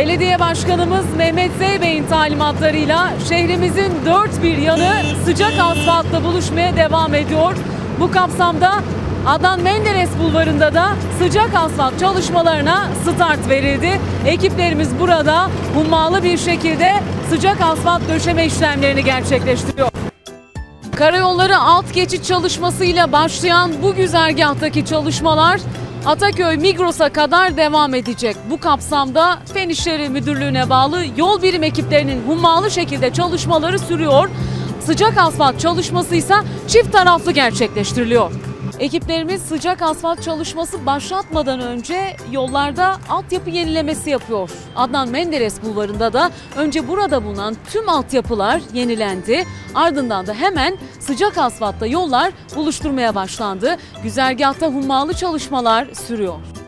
Belediye Başkanımız Mehmet Zeybey'in talimatlarıyla şehrimizin dört bir yanı sıcak asfaltla buluşmaya devam ediyor. Bu kapsamda Adnan Menderes Bulvarı'nda da sıcak asfalt çalışmalarına start verildi. Ekiplerimiz burada hummalı bir şekilde sıcak asfalt döşeme işlemlerini gerçekleştiriyor. Karayolları alt geçit çalışmasıyla başlayan bu güzergahtaki çalışmalar Ataköy Migros'a kadar devam edecek. Bu kapsamda Fen İşleri Müdürlüğü'ne bağlı yol birim ekiplerinin hummalı şekilde çalışmaları sürüyor. Sıcak asfalt çalışması ise çift taraflı gerçekleştiriliyor. Ekiplerimiz sıcak asfalt çalışması başlatmadan önce yollarda altyapı yenilemesi yapıyor. Adnan Menderes Bulvarı'nda da önce burada bulunan tüm altyapılar yenilendi. Ardından da hemen sıcak asfaltta yollar buluşturmaya başlandı. Güzergahta hummalı çalışmalar sürüyor.